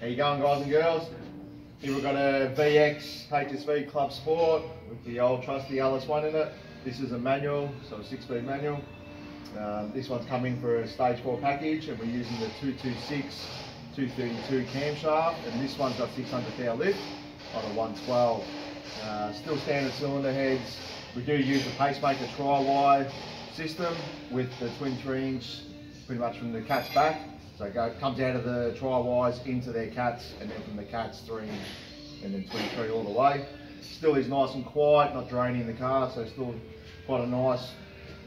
How you going guys and girls? Here we've got a VX HSV Club Sport with the old trusty LS1 in it. This is a manual, so a six speed manual. Um, this one's come in for a stage four package and we're using the 226 232 camshaft and this one's got 600 thou lift on a 112. Uh, still standard cylinder heads. We do use the pacemaker tri-Y system with the twin three inch pretty much from the cat's back. So it go, comes out of the tri-Ys into their cats and then from the cats three and then 23 all the way. Still is nice and quiet, not draining the car, so still quite a nice,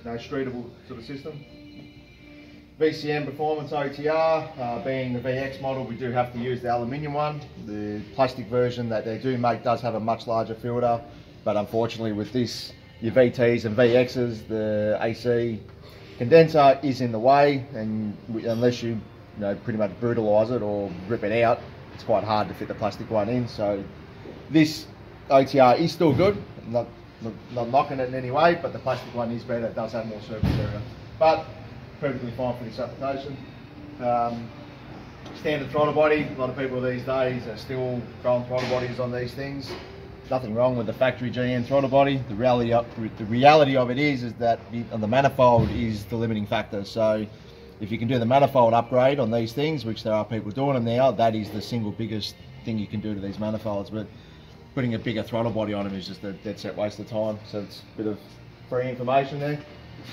you know, streetable sort of system. VCM Performance OTR, uh, being the VX model, we do have to use the aluminium one. The plastic version that they do make does have a much larger filter, but unfortunately with this, your VTs and VXs, the AC condenser is in the way, and unless you, you know, pretty much brutalize it or rip it out, it's quite hard to fit the plastic one in. So this OTR is still good, not, not, not knocking it in any way, but the plastic one is better, it does have more surface area. But perfectly fine for this application. Um, standard throttle body, a lot of people these days are still throwing throttle bodies on these things. Nothing wrong with the factory GM throttle body. The reality, the reality of it is, is that the, the manifold is the limiting factor. So if you can do the manifold upgrade on these things, which there are people doing them now, that is the single biggest thing you can do to these manifolds. But putting a bigger throttle body on them is just a dead set waste of time. So it's a bit of free information there.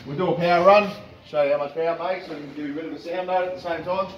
We'll do a power run, show you how much power it makes, can give you a bit of a sound note at the same time.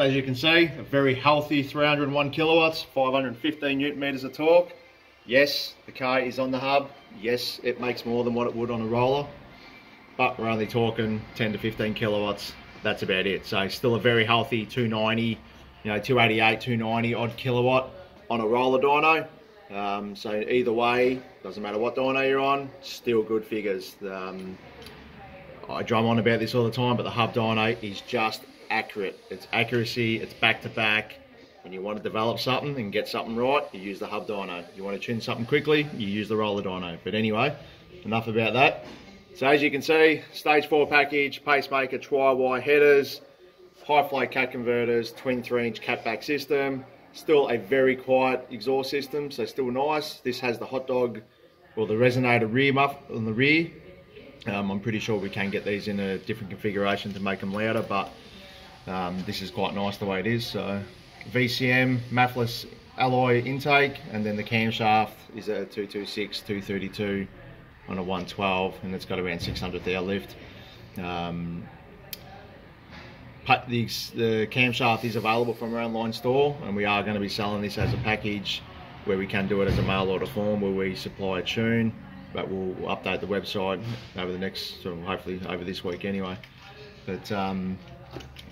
So as you can see, a very healthy 301 kilowatts, 515 newton meters of torque. Yes, the car is on the hub. Yes, it makes more than what it would on a roller, but we're only talking 10 to 15 kilowatts. That's about it. So still a very healthy 290, you know, 288, 290 odd kilowatt on a roller dyno. Um, so either way, doesn't matter what dyno you're on, still good figures. Um, I drum on about this all the time, but the hub dyno is just accurate. It's accuracy, it's back to back. When you want to develop something and get something right, you use the hub dyno. You want to tune something quickly, you use the roller dyno. But anyway, enough about that. So as you can see, stage four package, pacemaker, tri-Y headers, high flow cat converters, twin three inch cat back system. Still a very quiet exhaust system, so still nice. This has the hot dog, or the resonator rear muff on the rear. Um, I'm pretty sure we can get these in a different configuration to make them louder, but um, this is quite nice the way it is. So VCM, mathless alloy intake, and then the camshaft is a 226, 232 on a 112, and it's got around 600 thou lift. Um, the, the camshaft is available from our online store, and we are going to be selling this as a package where we can do it as a mail order form where we supply a tune, but we'll update the website over the next, hopefully over this week anyway. But um,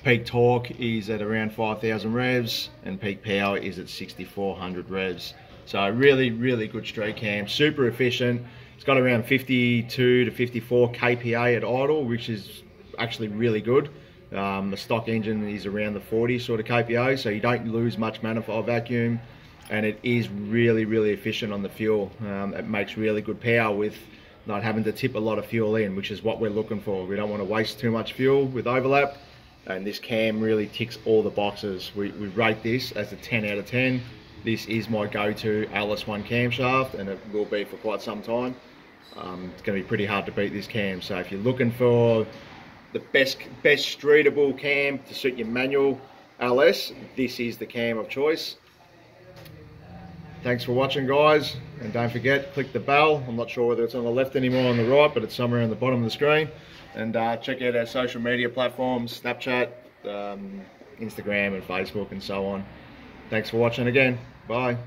peak torque is at around 5,000 revs and peak power is at 6,400 revs. So really, really good straight cam, super efficient. It's got around 52 to 54 kPa at idle, which is actually really good. Um, the stock engine is around the 40 sort of kPa, so you don't lose much manifold vacuum, and it is really, really efficient on the fuel. Um, it makes really good power with not having to tip a lot of fuel in, which is what we're looking for. We don't want to waste too much fuel with overlap, and this cam really ticks all the boxes. We, we rate this as a 10 out of 10. This is my go-to LS1 camshaft, and it will be for quite some time. Um, it's going to be pretty hard to beat this cam. So if you're looking for the best best streetable cam to suit your manual LS, this is the cam of choice. Thanks for watching guys and don't forget click the bell. I'm not sure whether it's on the left anymore or on the right but it's somewhere on the bottom of the screen and uh, check out our social media platforms Snapchat, um, Instagram and Facebook and so on. Thanks for watching again. Bye.